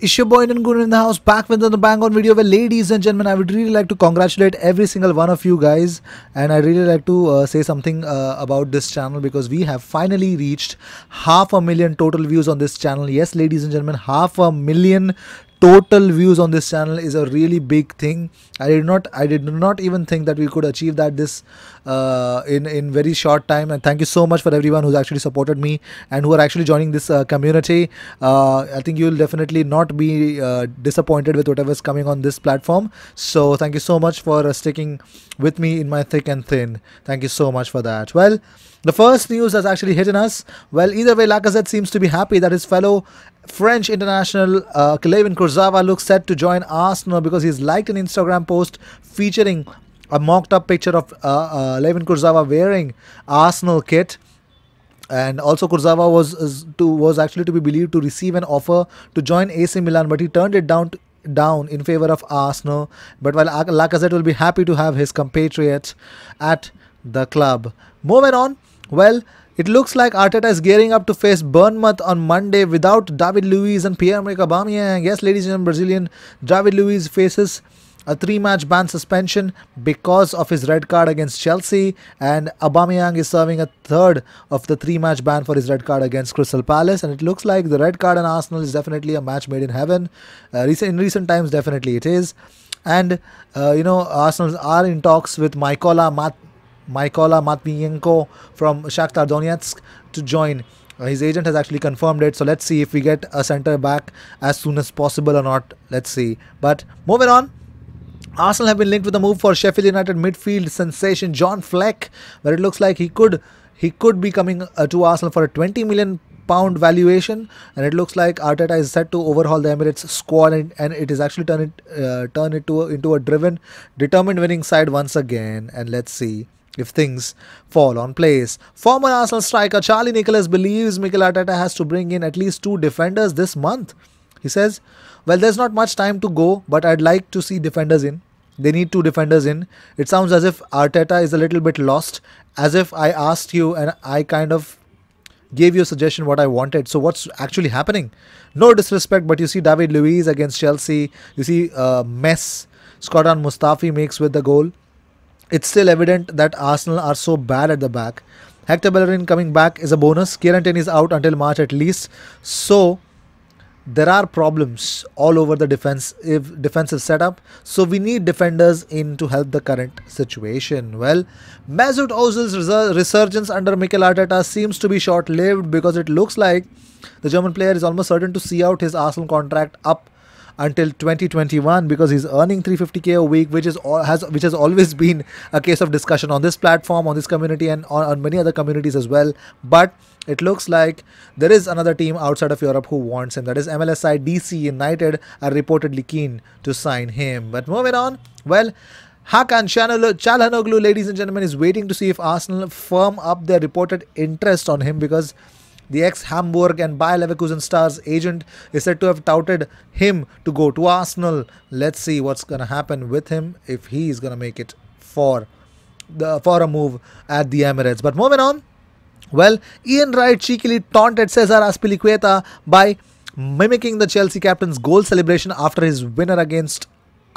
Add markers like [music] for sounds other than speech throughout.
It's your boy Nangun in the house, back with another bang on video. Where, ladies and gentlemen, I would really like to congratulate every single one of you guys, and I really like to uh, say something uh, about this channel because we have finally reached half a million total views on this channel. Yes, ladies and gentlemen, half a million total views on this channel is a really big thing. I did not i did not even think that we could achieve that this uh, in in very short time. And thank you so much for everyone who's actually supported me and who are actually joining this uh, community. Uh, i think you'll definitely not be uh, disappointed with whatever's coming on this platform. So thank you so much for uh, sticking with me in my thick and thin. Thank you so much for that. Well the first news has actually hit us. Well, either way, Lacazette seems to be happy that his fellow French international uh, Layvin Kurzawa looks set to join Arsenal because he's liked an Instagram post featuring a mocked up picture of uh, uh, Layvin Kurzawa wearing Arsenal kit and also Kurzawa was to was actually to be believed to receive an offer to join AC Milan but he turned it down to, down in favor of Arsenal but while Lacazette will be happy to have his compatriot at the club moving on well it looks like Arteta is gearing up to face Bournemouth on Monday without David Luiz and Pierre-Emerick Aubameyang. Yes, ladies and Brazilian David Luiz faces a three-match ban suspension because of his red card against Chelsea, and Aubameyang is serving a third of the three-match ban for his red card against Crystal Palace. And it looks like the red card in Arsenal is definitely a match made in heaven. Uh, recent, in recent times, definitely it is. And uh, you know, Arsenal are in talks with Mykola Mykola Matvienko from Shakhtar Donetsk to join. Uh, his agent has actually confirmed it, so let's see if we get a centre back as soon as possible or not. Let's see. But moving on, Arsenal have been linked with a move for Sheffield United midfield sensation John Fleck, where it looks like he could he could be coming uh, to Arsenal for a 20 million pound valuation, and it looks like Arteta is set to overhaul the Emirates squad, and, and it is actually turn it uh, turn it to a, into a driven, determined winning side once again. And let's see if things fall on place. Former Arsenal striker Charlie Nicholas believes Mikel Arteta has to bring in at least two defenders this month. He says, Well, there's not much time to go, but I'd like to see defenders in. They need two defenders in. It sounds as if Arteta is a little bit lost, as if I asked you and I kind of gave you a suggestion what I wanted. So what's actually happening? No disrespect, but you see David Luiz against Chelsea. You see uh, mess Shkodran Mustafi makes with the goal it's still evident that Arsenal are so bad at the back. Hector Bellerin coming back is a bonus. Kieran Tierney is out until March at least. So there are problems all over the defense if defensive setup. So we need defenders in to help the current situation. Well, Mesut Ozil's resurgence under Mikel Arteta seems to be short-lived because it looks like the German player is almost certain to see out his Arsenal contract up until 2021 because he's earning 350k a week which is all, has which has always [laughs] been a case of discussion on this platform on this community and on, on many other communities as well but it looks like there is another team outside of Europe who wants him. That is MLSI DC United are reportedly keen to sign him. But moving on, well, Hakan Calhanoglu, ladies and gentlemen, is waiting to see if Arsenal firm up their reported interest on him because the ex-Hamburg and Bayer Leverkusen stars agent is said to have touted him to go to Arsenal. Let's see what's going to happen with him if he is going to make it for the for a move at the Emirates. But moving on, well, Ian Wright cheekily taunted Cesar Azpilicueta by mimicking the Chelsea captain's goal celebration after his winner against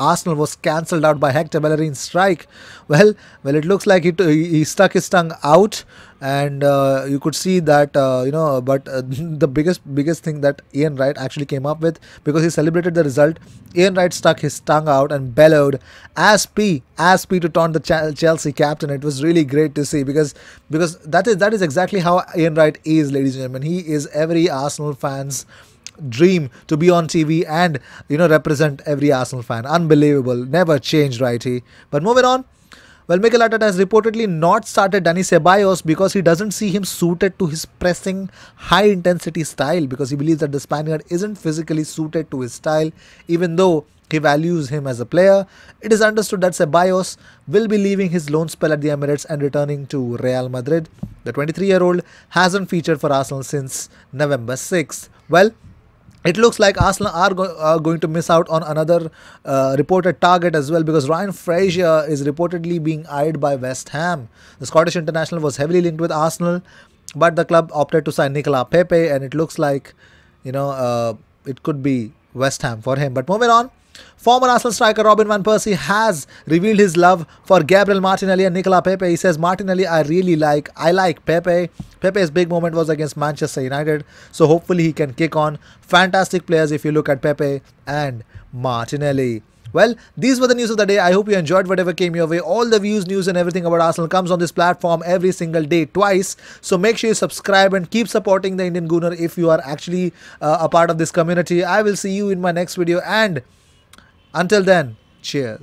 Arsenal was cancelled out by Hector Bellerin's strike. Well, well, it looks like he, he stuck his tongue out, and uh, you could see that uh, you know. But uh, [laughs] the biggest biggest thing that Ian Wright actually came up with because he celebrated the result. Ian Wright stuck his tongue out and bellowed Azpi as P to taunt the Chelsea captain. It was really great to see because because that is that is exactly how Ian Wright is, ladies and gentlemen. He is every Arsenal fan's dream to be on TV and you know represent every Arsenal fan. Unbelievable, never changed, Wrighty. But moving on. Well, Mikel Arteta has reportedly not started Dani Ceballos because he doesn't see him suited to his pressing, high-intensity style because he believes that the Spaniard isn't physically suited to his style, even though he values him as a player. It is understood that Ceballos will be leaving his loan spell at the Emirates and returning to Real Madrid. The 23-year-old hasn't featured for Arsenal since November 6th. Well, it looks like Arsenal are, go are, going to miss out on another uh, reported target as well because Ryan Fraser is reportedly being eyed by West Ham. The Scottish international was heavily linked with Arsenal, but the club opted to sign Nicola Pepe, and it looks like, you know, uh, it could be West Ham for him. But moving on. Former Arsenal striker Robin Van Persie has revealed his love for Gabriel Martinelli and Nicola Pepe. He says, Martinelli, I really like. I like Pepe. Pepe's big moment was against Manchester United. So hopefully he can kick on. Fantastic players if you look at Pepe and Martinelli. Well, these were the news of the day. I hope you enjoyed whatever came your way. All the views, news, and everything about Arsenal comes on this platform every single day, twice. So make sure you subscribe and keep supporting the Indian Gooner if you are actually uh, a part of this community. I will see you in my next video. And until then, cheers.